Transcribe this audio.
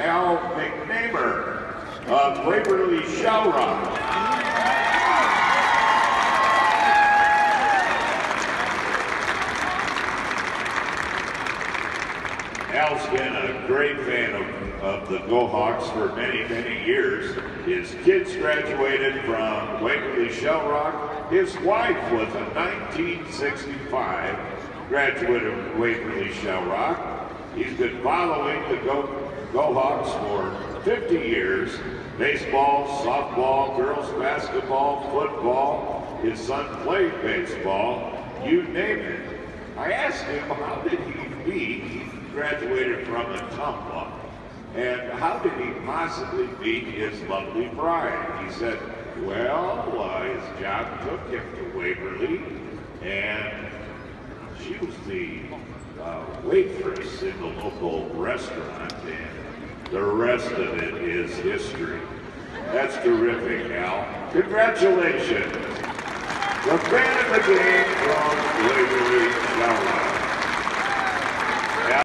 Al McNamar of Waverly Shell Rock. Al's been a great fan of, of the Go Hawks for many, many years. His kids graduated from Waverly Shell Rock. His wife was a 1965 graduate of Waverly Shell Rock. He's been following the Go, Go Hawks for 50 years. Baseball, softball, girls basketball, football. His son played baseball. You name it. I asked him, how did he beat He graduated from Ottumwa. And how did he possibly beat his lovely bride? He said, well, uh, his job took him to Waverly, and the uh, waitress in the local restaurant, and the rest of it is history. That's terrific, Al. Congratulations. The fan of the game from